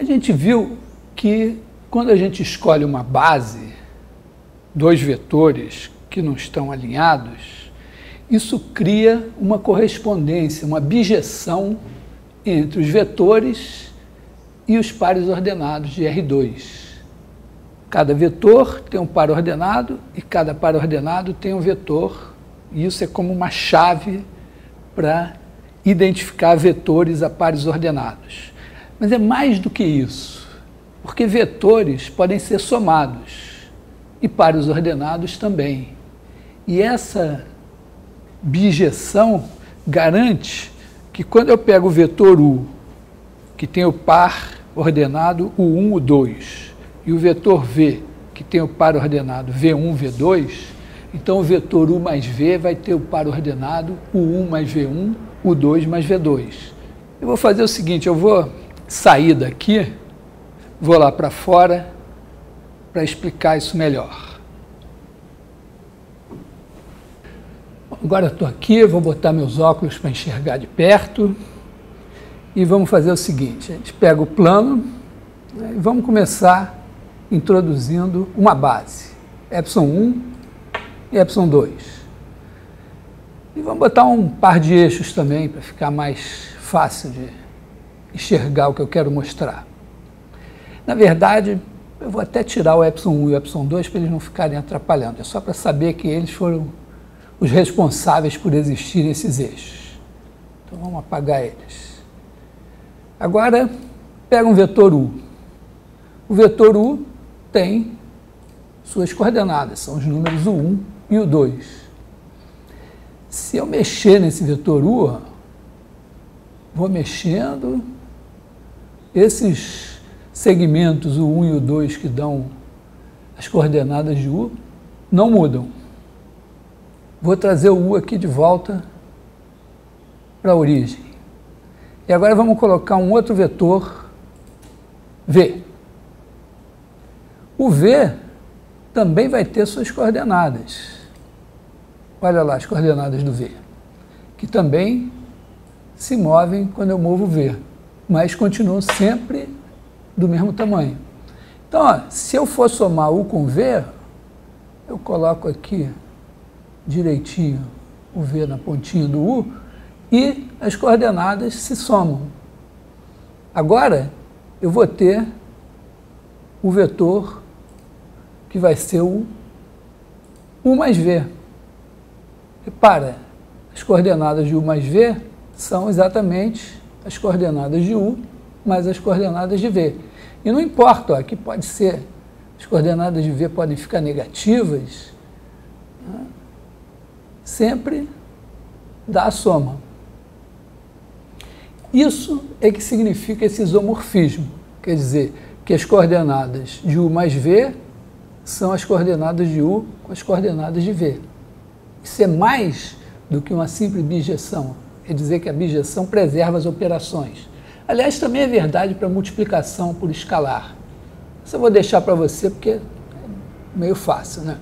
A gente viu que quando a gente escolhe uma base, dois vetores que não estão alinhados, isso cria uma correspondência, uma bijeção entre os vetores e os pares ordenados de R2. Cada vetor tem um par ordenado e cada par ordenado tem um vetor, e isso é como uma chave para identificar vetores a pares ordenados. Mas é mais do que isso, porque vetores podem ser somados e pares ordenados também. E essa bijeção garante que quando eu pego o vetor U, que tem o par ordenado U1, U2, e o vetor V, que tem o par ordenado V1, V2, então o vetor U mais V vai ter o par ordenado U1 mais V1, U2 mais V2. Eu vou fazer o seguinte, eu vou sair daqui, vou lá para fora para explicar isso melhor. Agora estou aqui, vou botar meus óculos para enxergar de perto e vamos fazer o seguinte: a gente pega o plano né, e vamos começar introduzindo uma base, Epson 1 e Epson 2. E vamos botar um par de eixos também para ficar mais fácil de enxergar o que eu quero mostrar. Na verdade, eu vou até tirar o Epson 1 e o Epson 2 para eles não ficarem atrapalhando. É só para saber que eles foram os responsáveis por existirem esses eixos. Então vamos apagar eles. Agora, pega um vetor U. O vetor U tem suas coordenadas, são os números U1 e U2. Se eu mexer nesse vetor U, vou mexendo, esses segmentos U1 e U2 que dão as coordenadas de U não mudam. Vou trazer o U aqui de volta para a origem. E agora vamos colocar um outro vetor V. O V também vai ter suas coordenadas. Olha lá as coordenadas do V, que também se movem quando eu movo o V, mas continuam sempre do mesmo tamanho. Então, ó, se eu for somar U com V, eu coloco aqui direitinho o V na pontinha do U e as coordenadas se somam. Agora, eu vou ter o vetor que vai ser o U mais V. Repara, as coordenadas de U mais V são exatamente as coordenadas de U mais as coordenadas de V. E não importa, ó, aqui pode ser, as coordenadas de V podem ficar negativas, né? sempre dá a soma. Isso é que significa esse isomorfismo, quer dizer, que as coordenadas de U mais V são as coordenadas de U com as coordenadas de V. Isso é mais do que uma simples bijeção, quer dizer que a bijeção preserva as operações. Aliás, também é verdade para multiplicação por escalar. Isso eu vou deixar para você porque é meio fácil, né?